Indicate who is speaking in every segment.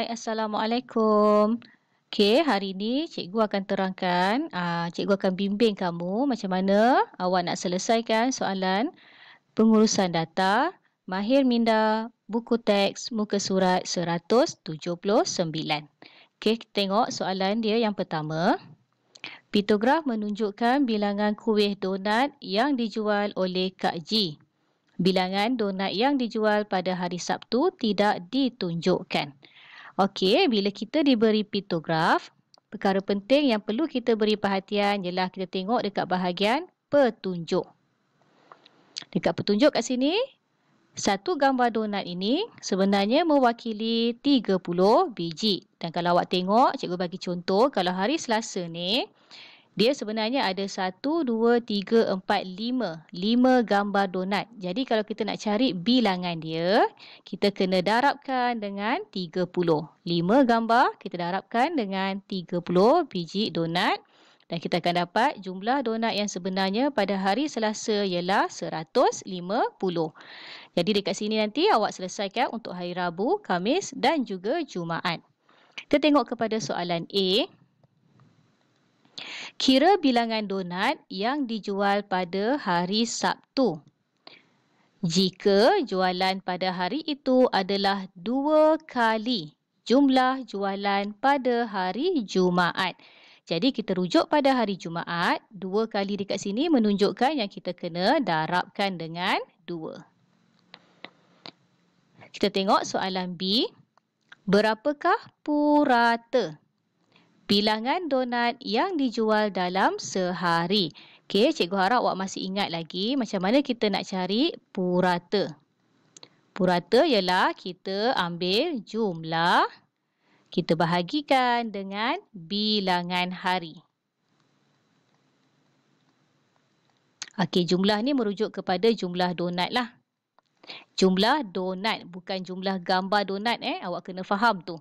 Speaker 1: Hai, Assalamualaikum. Okey, hari ini cikgu akan terangkan, uh, cikgu akan bimbing kamu macam mana awak nak selesaikan soalan pengurusan data, mahir minda, buku teks, muka surat 179. Okey, kita tengok soalan dia yang pertama. Pitograf menunjukkan bilangan kuih donat yang dijual oleh Kak G. Bilangan donat yang dijual pada hari Sabtu tidak ditunjukkan. Okey, bila kita diberi pitograf, perkara penting yang perlu kita beri perhatian ialah kita tengok dekat bahagian petunjuk. Dekat petunjuk kat sini, satu gambar donat ini sebenarnya mewakili 30 biji. Dan kalau awak tengok, cikgu bagi contoh, kalau hari Selasa ni, dia sebenarnya ada satu, dua, tiga, empat, lima. Lima gambar donat. Jadi kalau kita nak cari bilangan dia, kita kena darabkan dengan tiga puluh. Lima gambar kita darabkan dengan tiga puluh biji donat. Dan kita akan dapat jumlah donat yang sebenarnya pada hari Selasa ialah seratus lima puluh. Jadi dekat sini nanti awak selesaikan untuk hari Rabu, Kamis dan juga Jumaat. Kita tengok kepada soalan A. Kira bilangan donat yang dijual pada hari Sabtu. Jika jualan pada hari itu adalah dua kali jumlah jualan pada hari Jumaat. Jadi kita rujuk pada hari Jumaat, dua kali dekat sini menunjukkan yang kita kena darabkan dengan dua. Kita tengok soalan B. Berapakah purata? Bilangan donat yang dijual dalam sehari. Okey, cikgu harap awak masih ingat lagi macam mana kita nak cari purata. Purata ialah kita ambil jumlah, kita bahagikan dengan bilangan hari. Okey, jumlah ni merujuk kepada jumlah donat lah. Jumlah donat, bukan jumlah gambar donat eh. Awak kena faham tu.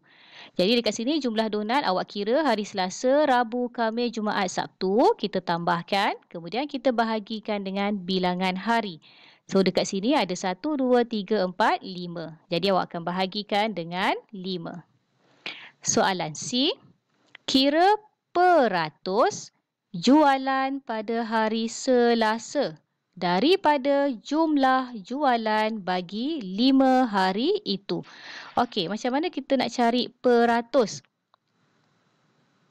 Speaker 1: Jadi dekat sini jumlah donat awak kira hari Selasa, Rabu, Khamis, Jumaat, Sabtu. Kita tambahkan. Kemudian kita bahagikan dengan bilangan hari. So dekat sini ada 1, 2, 3, 4, 5. Jadi awak akan bahagikan dengan 5. Soalan C. Kira peratus jualan pada hari Selasa daripada jumlah jualan bagi lima hari itu. Okey, macam mana kita nak cari peratus?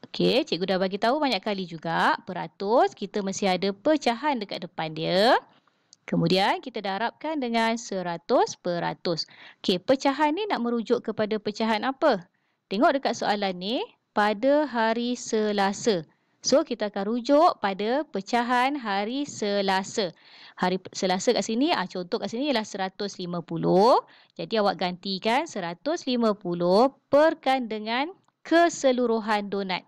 Speaker 1: Okey, cikgu dah bagi tahu banyak kali juga. Peratus, kita mesti ada pecahan dekat depan dia. Kemudian kita darabkan dengan seratus peratus. Okey, pecahan ni nak merujuk kepada pecahan apa? Tengok dekat soalan ni, pada hari Selasa. So, kita akan rujuk pada pecahan hari Selasa. Hari Selasa kat sini, ah, contoh kat sini ialah 150. Jadi, awak gantikan 150 perkan dengan keseluruhan donat.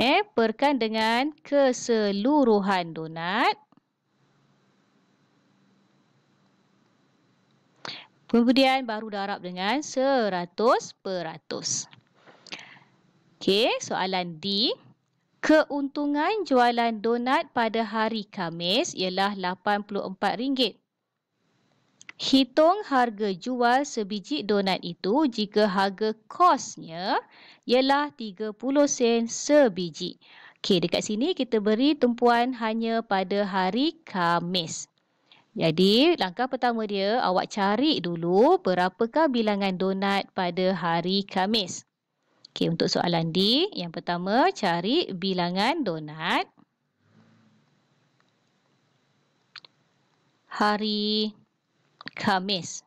Speaker 1: Eh, perkan dengan keseluruhan donat. Kemudian baru darab dengan 100 peratus. Okey, soalan D. Keuntungan jualan donat pada hari Kamis ialah RM84. Hitung harga jual sebiji donat itu jika harga kosnya ialah 30 sen sebiji. Okey, dekat sini kita beri tumpuan hanya pada hari Kamis. Jadi, langkah pertama dia, awak cari dulu berapakah bilangan donat pada hari Kamis. Okey, untuk soalan D, yang pertama cari bilangan donat. Hari Khamis.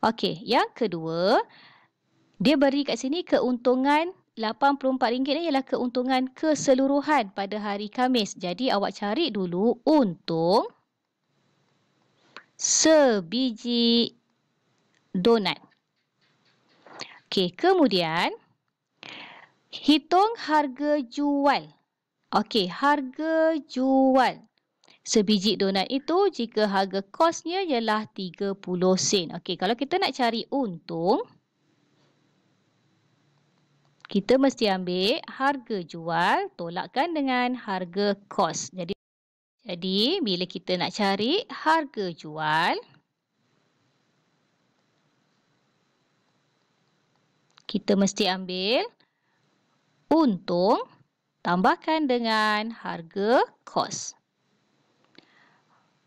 Speaker 1: Okey, yang kedua, dia beri kat sini keuntungan RM84 ni ialah keuntungan keseluruhan pada hari Khamis. Jadi awak cari dulu untung sebiji donat. Okey, kemudian hitung harga jual. Okey, harga jual. Sebiji donat itu jika harga kosnya ialah 30 sen. Okey, kalau kita nak cari untung, kita mesti ambil harga jual tolakkan dengan harga kos. Jadi, jadi bila kita nak cari harga jual, kita mesti ambil untung tambahkan dengan harga kos.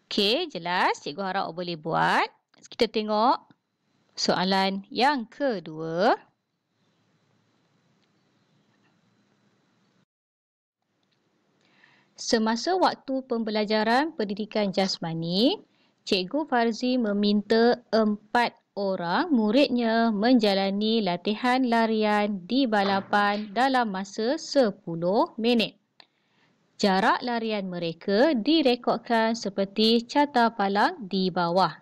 Speaker 1: Okey, jelas. Cikgu harap boleh buat. Kita tengok soalan yang kedua. Semasa waktu pembelajaran pendidikan jasmani, Cikgu Farzi meminta empat orang muridnya menjalani latihan larian di balapan dalam masa 10 minit. Jarak larian mereka direkodkan seperti carta palang di bawah.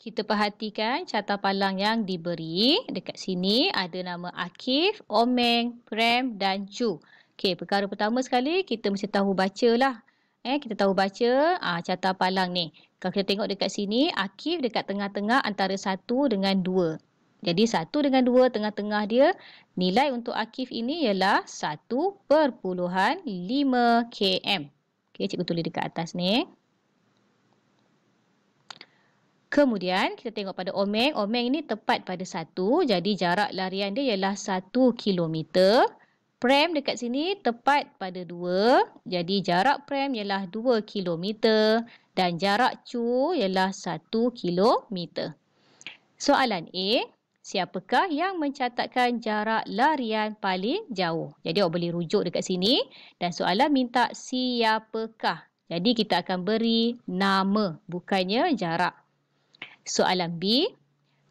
Speaker 1: Kita perhatikan carta palang yang diberi. Dekat sini ada nama Akif, Omeng, Prem dan Chu. Okey, perkara pertama sekali kita mesti tahu bacalah. Eh, kita tahu baca ah carta palang ni. Kalau kita tengok dekat sini, Akif dekat tengah-tengah antara satu dengan dua. Jadi satu dengan dua tengah-tengah dia, nilai untuk Akif ini ialah 1.5 km. Okey, cikgu tulis dekat atas ni. Kemudian kita tengok pada Omeng. Omeng ini tepat pada satu. Jadi jarak larian dia ialah satu kilometer. Prem dekat sini tepat pada 2. Jadi jarak prem ialah 2 km dan jarak cu ialah 1 km. Soalan A, siapakah yang mencatatkan jarak larian paling jauh? Jadi awak boleh rujuk dekat sini dan soalan minta siapakah. Jadi kita akan beri nama bukannya jarak. Soalan B,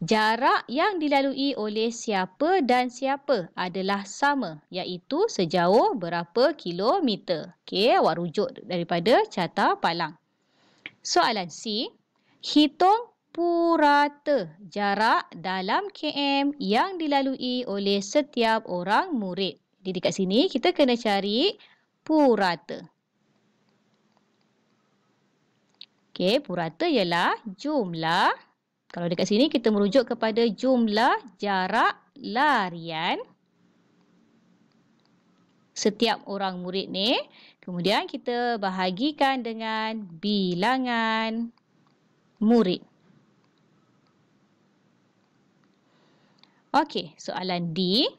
Speaker 1: Jarak yang dilalui oleh siapa dan siapa adalah sama iaitu sejauh berapa kilometer. Okey, awak rujuk daripada carta palang. Soalan C. Hitung purata jarak dalam km yang dilalui oleh setiap orang murid. Jadi dekat sini kita kena cari purata. Okey, purata ialah jumlah kalau dekat sini kita merujuk kepada jumlah jarak larian setiap orang murid ni. Kemudian kita bahagikan dengan bilangan murid. Okey, soalan D.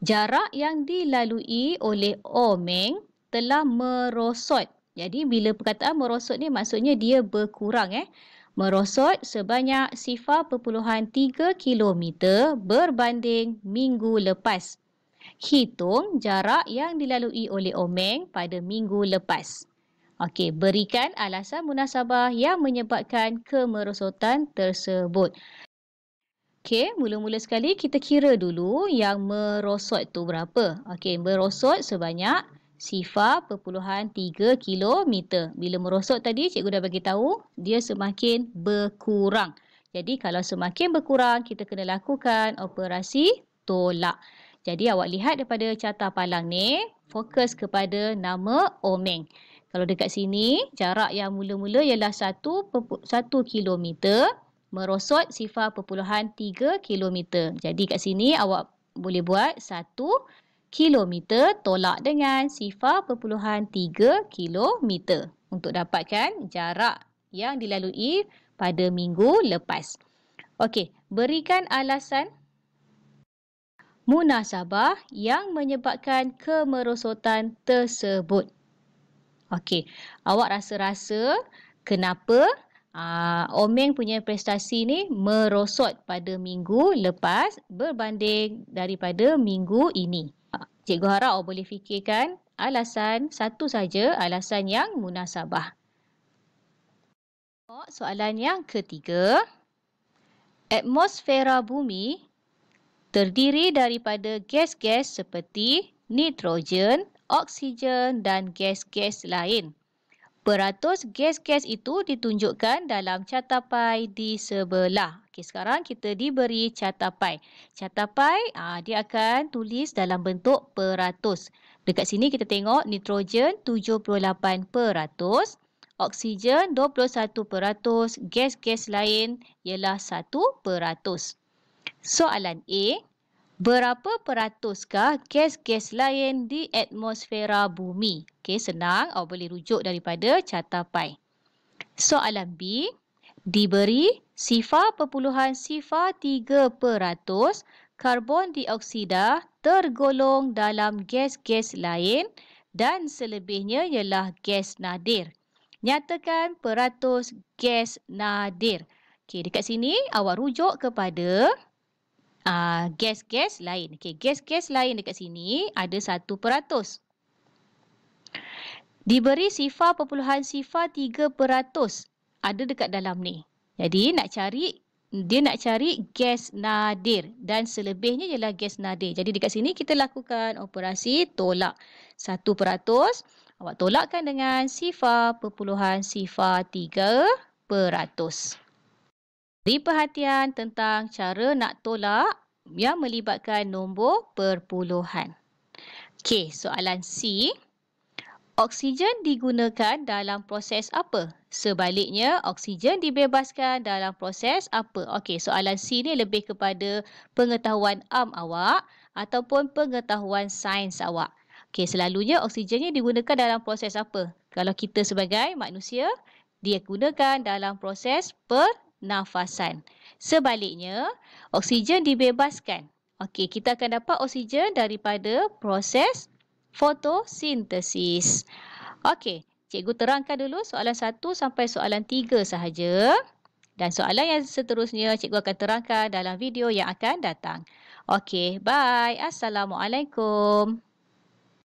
Speaker 1: Jarak yang dilalui oleh Omeng telah merosot. Jadi bila perkataan merosot ni maksudnya dia berkurang eh merosot sebanyak 0.3 km berbanding minggu lepas. Hitung jarak yang dilalui oleh Omeng pada minggu lepas. Okey, berikan alasan munasabah yang menyebabkan kemerosotan tersebut. Okey, mula-mula sekali kita kira dulu yang merosot tu berapa. Okey, merosot sebanyak sifar perpuluhan 3 kilometer. Bila merosot tadi, cikgu dah bagi tahu dia semakin berkurang. Jadi kalau semakin berkurang, kita kena lakukan operasi tolak. Jadi awak lihat daripada carta palang ni, fokus kepada nama Omeng. Kalau dekat sini, jarak yang mula-mula ialah 1, 1 kilometer. Merosot sifar perpuluhan 3 kilometer. Jadi kat sini awak boleh buat 1 kilometer tolak dengan sifar perpuluhan 3 kilometer untuk dapatkan jarak yang dilalui pada minggu lepas. Okey, berikan alasan munasabah yang menyebabkan kemerosotan tersebut. Okey, awak rasa-rasa kenapa uh, Omeng punya prestasi ni merosot pada minggu lepas berbanding daripada minggu ini? Cikgu harap awak boleh fikirkan alasan satu saja alasan yang munasabah. Soalan yang ketiga. Atmosfera bumi terdiri daripada gas-gas seperti nitrogen, oksigen dan gas-gas lain. Peratus gas-gas itu ditunjukkan dalam catapai di sebelah. Okey, sekarang kita diberi catapai. Catapai aa, ah, dia akan tulis dalam bentuk peratus. Dekat sini kita tengok nitrogen 78 peratus, oksigen 21 peratus, gas-gas lain ialah 1 peratus. Soalan A, berapa peratuskah gas-gas lain di atmosfera bumi? Okey, senang. Awak boleh rujuk daripada catapai. Soalan B, diberi sifar perpuluhan sifar 3 peratus karbon dioksida tergolong dalam gas-gas lain dan selebihnya ialah gas nadir. Nyatakan peratus gas nadir. Okey, dekat sini awak rujuk kepada uh, gas-gas lain. Okey, gas-gas lain dekat sini ada satu peratus. Diberi sifar perpuluhan sifar tiga peratus. Ada dekat dalam ni. Jadi nak cari dia nak cari gas nadir dan selebihnya ialah gas nadir. Jadi dekat sini kita lakukan operasi tolak 1%. Awak tolakkan dengan sifar perpuluhan sifar 3%. Beri perhatian tentang cara nak tolak yang melibatkan nombor perpuluhan. Okey, soalan C. Oksigen digunakan dalam proses apa? Sebaliknya, oksigen dibebaskan dalam proses apa? Okey, soalan C ni lebih kepada pengetahuan am awak ataupun pengetahuan sains awak. Okey, selalunya oksigennya digunakan dalam proses apa? Kalau kita sebagai manusia, dia gunakan dalam proses pernafasan. Sebaliknya, oksigen dibebaskan. Okey, kita akan dapat oksigen daripada proses fotosintesis. Okey, cikgu terangkan dulu soalan satu sampai soalan tiga sahaja. Dan soalan yang seterusnya cikgu akan terangkan dalam video yang akan datang. Okey, bye. Assalamualaikum.